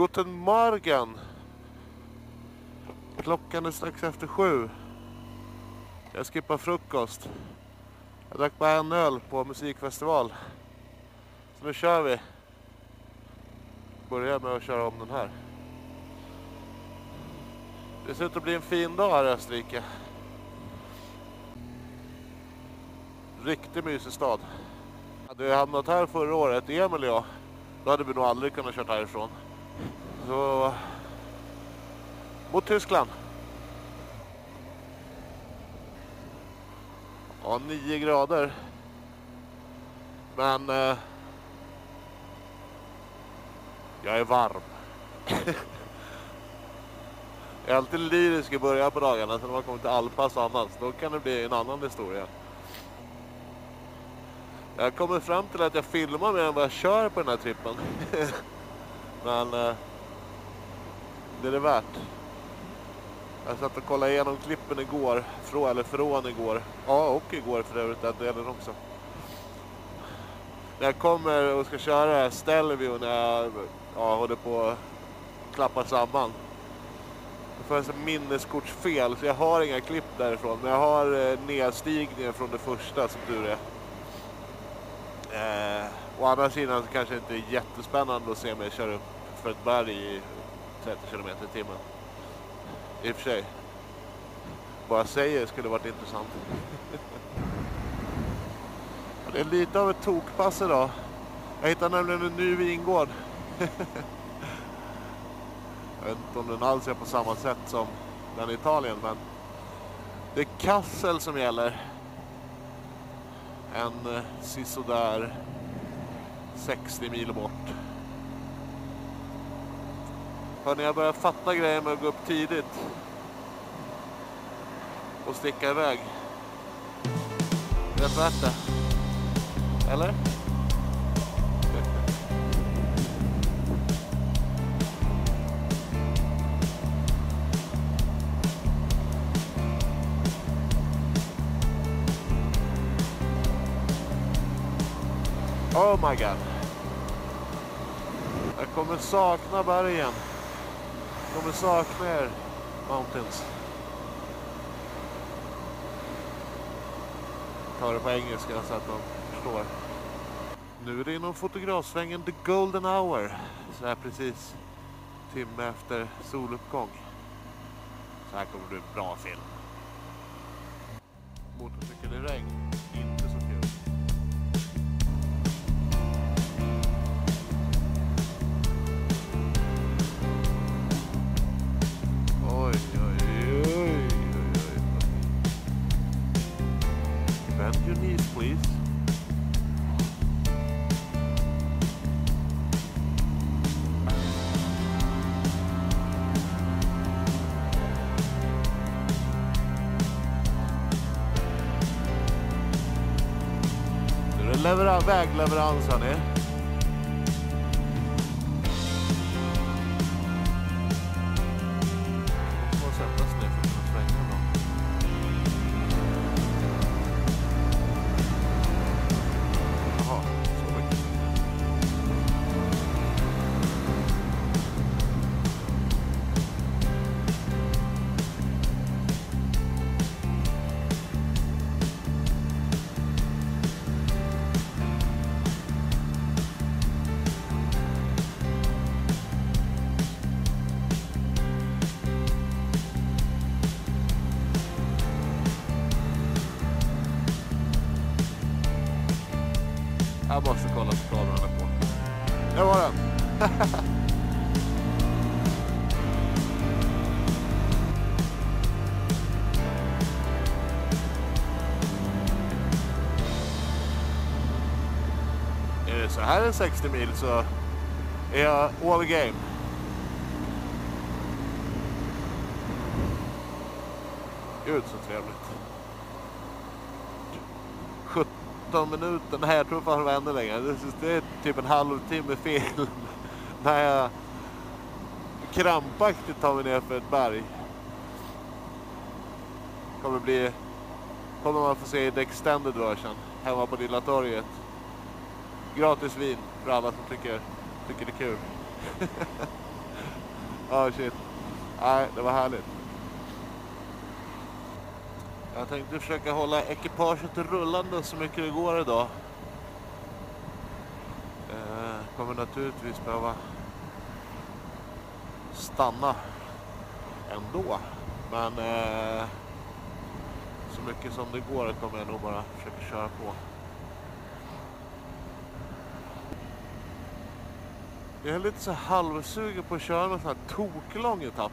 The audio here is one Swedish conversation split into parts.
Guten Morgen! Klockan är strax efter sju. Jag skippar frukost. Jag drack bara en öl på musikfestival. Så nu kör vi. Börjar med att köra om den här. Det ser ut att bli en fin dag här i Österrike. Riktigt mysig stad. Hade vi hamnat här förra året, Emil och jag, då hade vi nog aldrig kunnat köra härifrån. Så... Mot Tyskland. Ja, 9 grader. Men... Eh, jag är varm. jag är alltid lyrisk i början på dagarna, sen när man kommer till Alpas och annat, då kan det bli en annan historia. Jag kommer fram till att jag filmar mer än vad jag kör på den här trippen. Men eh, det är det värt. Jag satt och kollade igenom klippen igår, från, eller från igår. Ja, och igår för övrigt, den delen också. När jag kommer och ska köra Stelvio när jag ja, håller på att klappa samman. Då får jag så minneskortsfel så jag har inga klipp därifrån. Men jag har eh, nedstigningen från det första som tur är. Eh, å andra sidan så kanske det inte är jättespännande att se mig köra upp för ett berg i 30 km i timmen. I och för sig. Bara säger skulle varit intressant. det är lite av ett tokpass idag. Jag hittade nämligen en ny vingård. Jag vet inte om den alls är på samma sätt som den i Italien men det är Kassel som gäller. En eh, sisådär 60 mil bort. Hörni, jag börjar fatta grejer med att gå upp tidigt. Och sticka iväg. Rätt värt det. Eller? Oh my god. Jag kommer sakna bergen. Jag kommer sakna er mountains. Jag tar det på engelska så att de förstår. Nu är det inom fotografsvängen The Golden Hour. Så här precis timme efter soluppgång. Så här kommer det bli en bra film. Motorcykel i regn. Leveran- vägleverans, hörni. Jag måste kolla så kameran är på. Där var den! är det eh, så här en 60 mil så är jag all game. Gud så trevligt. 15 minuter. Nej, jag tror fan det var ännu längre. Det, är typ en halvtimme film. När jag krampaktigt tar mig ner för ett berg. Kommer bli... Kommer man få se i the extended version. Hemma på Lilla torget. Gratis vin för alla som tycker, tycker det är kul. Ja, oh, shit. Nej, det var härligt. Jag tänkte försöka hålla ekipaget rullande så mycket det går idag. Eh, kommer naturligtvis behöva stanna ändå. Men eh, så mycket som det går kommer jag nog bara försöka köra på. Jag är lite så halvsugen på att köra en sån här toklång etapp.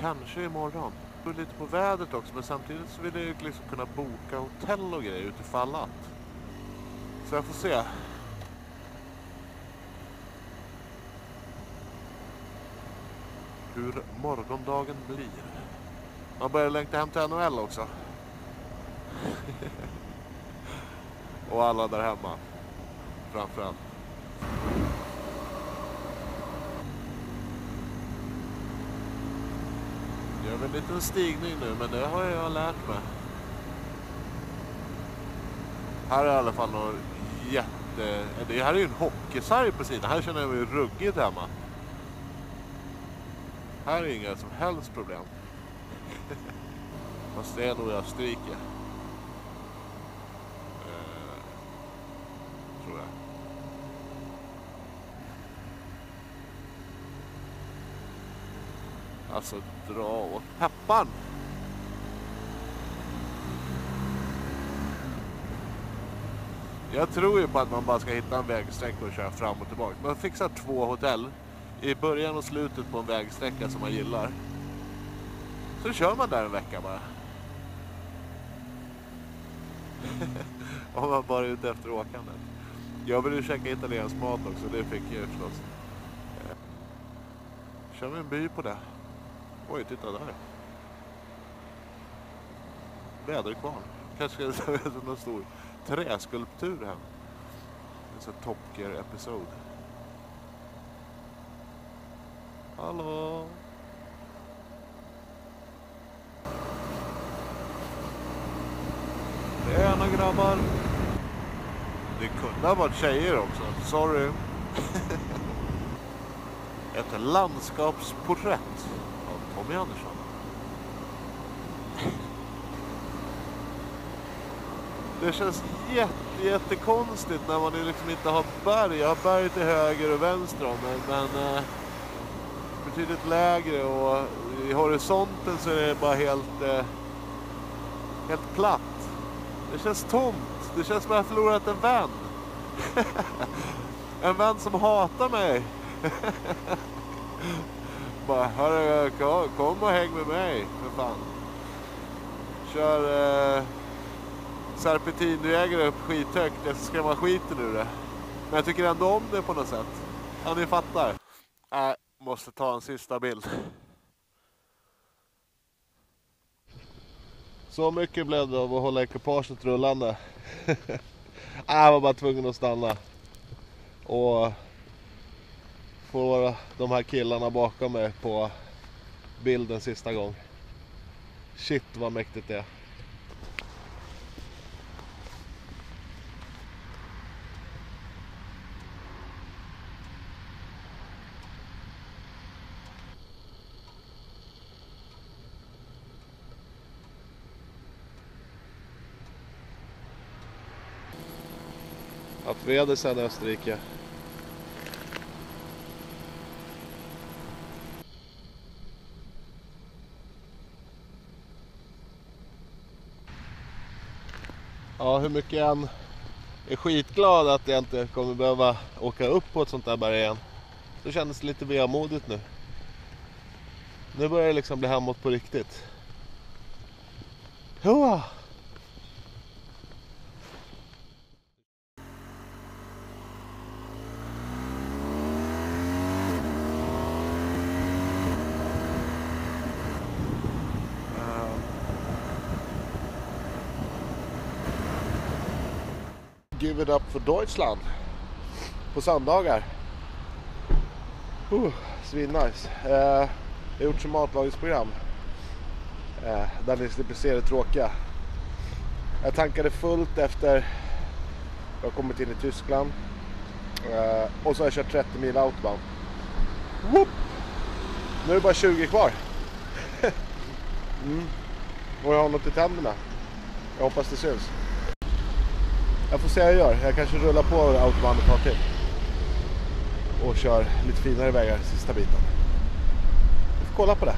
Kanske imorgon. Det beror lite på vädret också men samtidigt så vill jag ju liksom kunna boka hotell och grejer utifall att. Så jag får se. Hur morgondagen blir. Man börjar längta hem till NHL också. och alla där hemma. Framförallt. Det är en liten stigning nu men det har jag lärt mig. Här är i alla fall någon jätte... Det här är ju en hockeysarg på sidan. Här känner jag mig ruggigt hemma. Här är inga som helst problem. Fast det är nog i Österrike. Eh, tror jag. Alltså dra åt peppan. Jag tror ju på att man bara ska hitta en vägsträcka och köra fram och tillbaka. Man fixar två hotell i början och slutet på en vägsträcka som man gillar. Så kör man där en vecka bara. Om man bara är ute efter åkandet. Jag vill ju käka italiensk mat också, det fick jag ju förstås. Eh, kör vi en by på det. Oj, titta där. Väderkvarn. Kanske ska det någon stor träskulptur här. En sån Top Gear-episod. Hallå? Tjena grabbar. Det kunde ha varit tjejer också. Sorry. Ett landskapsporträtt Tommy Andersson. Det känns jätte, jättekonstigt när man liksom inte har berg. Jag har berg till höger och vänster om mig, men eh, betydligt lägre och i horisonten så är det bara helt, eh, helt platt. Det känns tomt. Det känns som att jag har förlorat en vän. en vän som hatar mig. bara, hörru, kom och häng med mig för fan. Kör eh, serpentinjägare upp skithögt. Jag ska skrämma skiten ur det. Men jag tycker ändå om det på något sätt. Ja, ni fattar. Äh, måste ta en sista bild. Så mycket blev det av att hålla ekipaget rullande. Äh, jag var bara tvungen att stanna. Och få de här killarna bakom mig på bilden sista gång. Shit vad mäktigt det är. Att väder sen Österrike. Ja, hur mycket jag än är skitglad att jag inte kommer behöva åka upp på ett sånt där berg igen. Så kändes det lite vemodigt nu. Nu börjar det liksom bli hemåt på riktigt. Hoa! Give it up for Deutschland på söndagar. Uh, Svinnice. Uh, jag har gjort som matlagningsprogram. Uh, där ni slipper se det tråkiga. Jag tankade fullt efter jag kommit in i Tyskland. Uh, och så har jag kört 30 mil autobahn. Woop! Nu är det bara 20 kvar. mm. Och jag har något i tänderna. Jag hoppas det syns. Jag får se hur jag gör. Jag kanske rullar på autobahn ett tag till. Och kör lite finare vägar sista biten. Vi får kolla på det.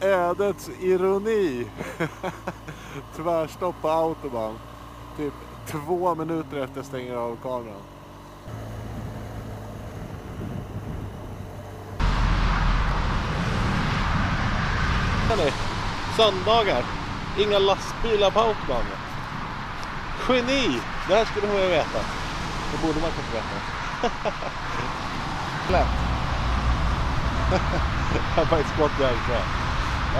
Ödets ironi. Tvärstopp på autobahn. Typ två minuter efter jag stänger av kameran. Hörrni, söndagar. Inga lastbilar på autobahnen. Geni! Det här skulle man ju veta. Det borde man kanske veta. Lätt. jag har ett skott i kvar.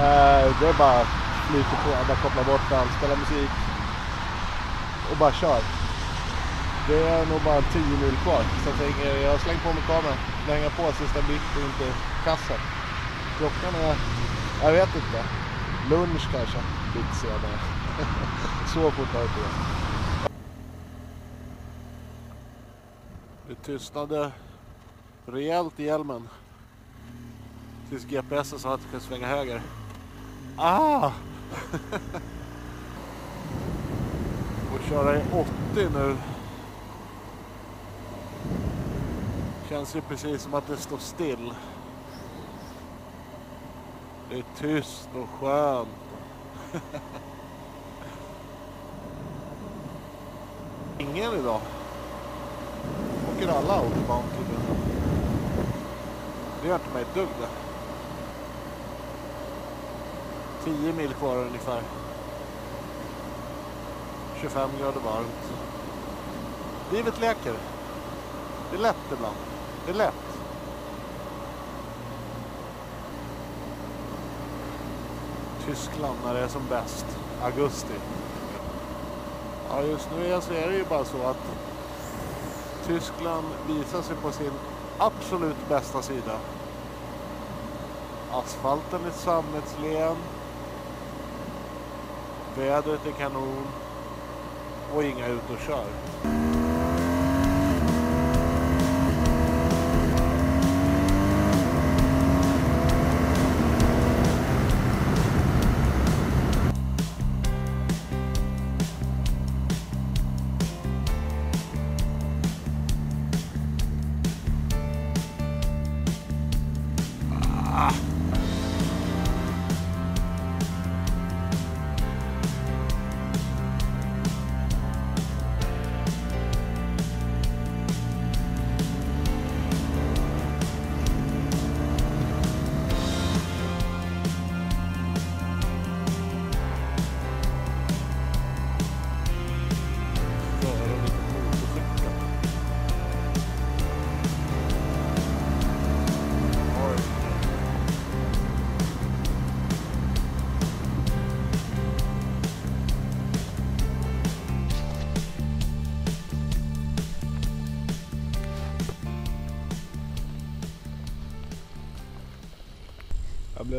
Eh, Det är bara flyter på. Bara kopplar bort den, spelar musik. Och bara kör. Det är nog bara 10 mil kvar. Så jag tänker, jag slängt på mig kameran. Hänga på sista biten in till kassen. Klockan är jag vet inte. Lunch kanske. Lite senare. Så fort har det inte. Det tystnade rejält i hjälmen. Tills GPSen sa att jag kunde svänga höger. Ah! Och köra i 80 nu. Känns ju precis som att det står still. Det är tyst och skönt. Ingen idag. Åker alla autobahn tydligen. Det gör inte mig ett dugg det. 10 mil kvar ungefär. 25 grader varmt. Livet leker. Det är lätt ibland. Det är lätt. Tyskland när det är som bäst. Augusti. Ja, just nu så är det ju bara så att Tyskland visar sig på sin absolut bästa sida. Asfalten är sammetslen. Vädret är kanon. Och inga ut och kör.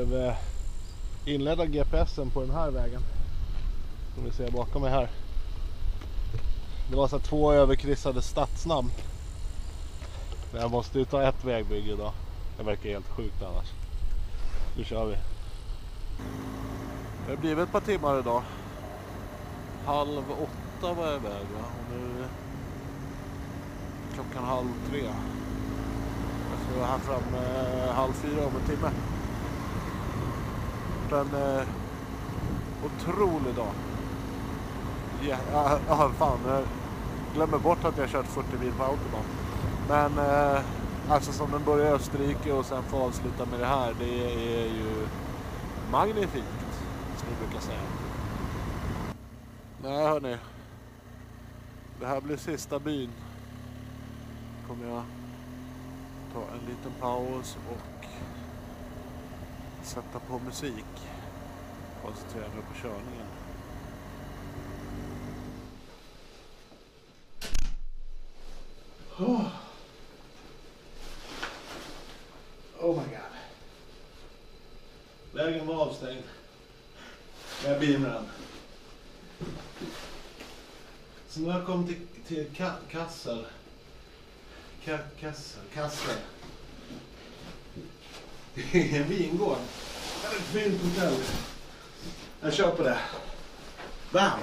Blev eh, inledd av GPSen på den här vägen. Som ni ser bakom mig här. Det var så två överkryssade stadsnamn. Men jag måste ju ta ett vägbygge idag. Det verkar helt sjukt annars. Nu kör vi. Det har blivit ett par timmar idag. Halv åtta var jag iväg va? Och nu är klockan halv tre. Jag ska vara här framme eh, halv fyra om en timme varit En eh, otrolig dag. Ja, ja, ja, fan. Jag glömmer bort att jag kört 40 mil på autobahn. Men eh, alltså som den börjar i Österrike och sen får avsluta med det här. Det är ju magnifikt. Som vi brukar säga. Nej hörni. Det här blir sista byn. Kommer jag ta en liten paus och sätta på musik. Koncentrera mig på körningen. Oh, oh my god. Vägen var avstängd. Men jag blir med den. Så nu har jag kommit till, till ka, kassar. Ka, kassar, kassar. En vingård. Eller ett fint hotell. Jag kör på det. Bam!